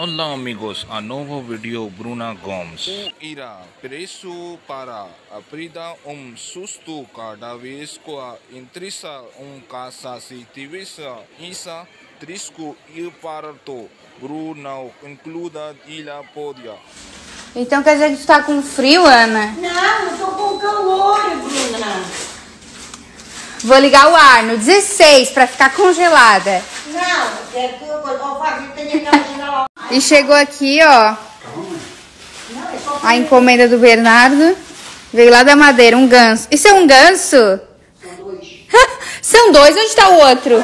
Olá amigos, a novo vídeo Bruna Gomes. Um irá preso para aprender um susto cada vez que interessa um casa se tivesse isso risco ir para to Bruna includa ilha podia. Então quer dizer que tu tá com frio, Ana? Não, eu tô com calor, Bruna. Vou ligar o ar no 16 pra ficar congelada. Não, é que eu vou fazer. E chegou aqui, ó, a encomenda do Bernardo. Veio lá da madeira, um ganso. Isso é um ganso? São dois, onde tá o outro?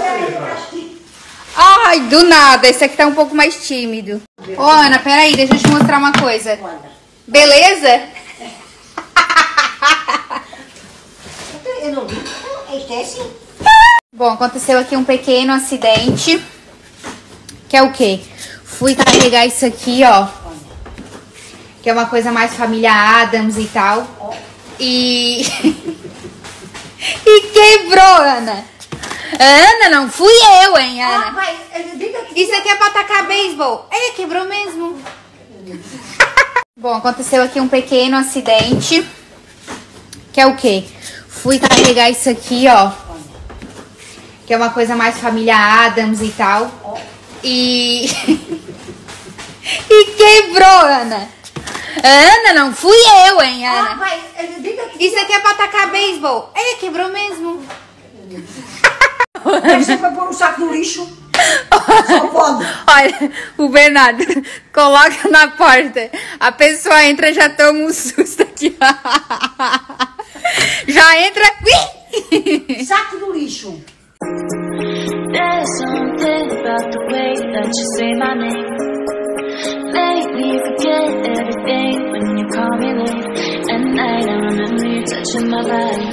Ai, do nada, esse aqui tá um pouco mais tímido. Ô, Ana, peraí, deixa eu te mostrar uma coisa. Beleza? Bom, aconteceu aqui um pequeno acidente. Que é o quê? Fui carregar isso aqui, ó. Que é uma coisa mais família Adams e tal. E. e quebrou, Ana. Ana, não fui eu, hein, Ah, Ana. que Isso aqui é pra atacar beisebol. É, quebrou mesmo. Bom, aconteceu aqui um pequeno acidente. Que é o quê? Fui carregar isso aqui, ó. Que é uma coisa mais família Adams e tal. E. e quebrou, Ana. Ana, não fui eu, hein, Ah, Ana. diga que Isso aqui é pra atacar beisebol. É, quebrou mesmo. você foi pôr um saco no lixo. Só pode. Olha, o Bernardo coloca na porta. A pessoa entra já toma um susto aqui. Já entra. Saco do lixo. There's something about the way that you say my name. Touching my body.